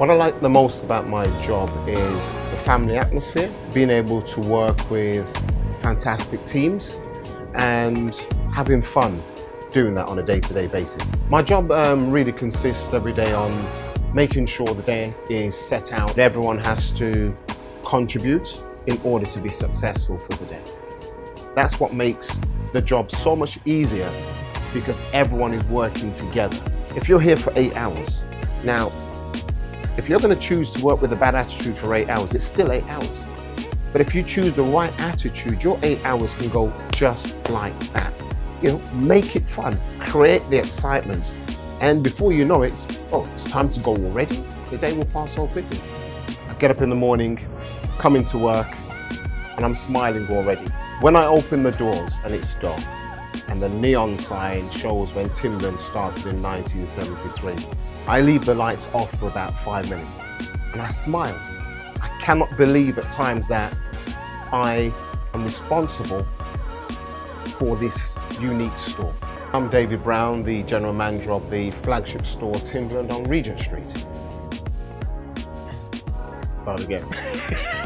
What I like the most about my job is the family atmosphere, being able to work with fantastic teams and having fun doing that on a day-to-day basis. My job um, really consists every day on making sure the day is set out. Everyone has to contribute in order to be successful for the day. That's what makes the job so much easier because everyone is working together. If you're here for eight hours, now if you're going to choose to work with a bad attitude for eight hours, it's still eight hours. But if you choose the right attitude, your eight hours can go just like that. You know, make it fun, create the excitement, and before you know it, oh, it's time to go already. The day will pass so quickly. I get up in the morning, come into work, and I'm smiling already. When I open the doors and it's dark, and the neon sign shows when Timberland started in 1973. I leave the lights off for about five minutes and I smile. I cannot believe at times that I am responsible for this unique store. I'm David Brown, the general manager of the flagship store Timberland on Regent Street. Start again.